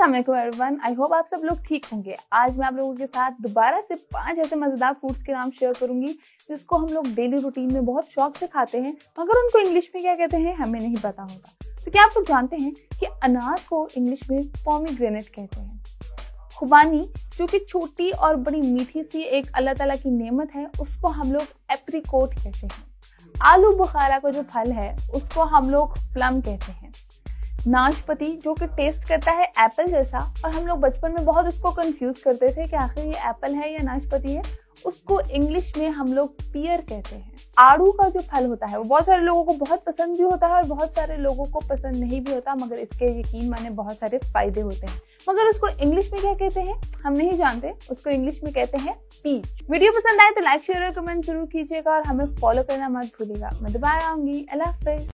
Everyone I hope आप सब लोग ठीक होंगे। आज मैं आप लोगों के साथ दोबारा से पाँच ऐसे मज़ेदार फूड्स के नाम शेयर करूँगी, जिसको हम लोग डेली रूटीन में बहुत शौक से खाते हैं, मगर उनको इंग्लिश में क्या कहते हैं, हमें नहीं पता होगा। तो क्या आप लोग जानते हैं कि अनार को इंग्लिश में पॉमीग्रेनेट कहते हैं? खुबानी, जो कि छोटी और बड़ी मीठी सी एक अल्लाह तला की नेमत है, उसको हम लोग एप्रीकोट कहते हैं। आलू बुखारा का जो फल है, उसको हम लोग प्लम कहते हैं। नाशपति, जो कि टेस्ट करता है एप्पल जैसा, और हम लोग बचपन में बहुत उसको कंफ्यूज करते थे कि आखिर ये एप्पल है या नाशपति है, उसको इंग्लिश में हम लोग पियर कहते हैं। आड़ू का जो फल होता है, वो बहुत सारे लोगों को बहुत पसंद भी होता है और बहुत सारे लोगों को पसंद नहीं भी होता, मगर इसके यकीन माने बहुत सारे फ़ायदे होते हैं। मगर उसको इंग्लिश में क्या कहते हैं, हम नहीं जानते, उसको इंग्लिश में कहते हैं पीच वीडियो पसंद आए तो लाइक शेयर और कमेंट ज़रूर कीजिएगा और हमें फॉलो करना मत भूलिएगा। मैं दोबारा आऊँगी अल्लाह हाफिज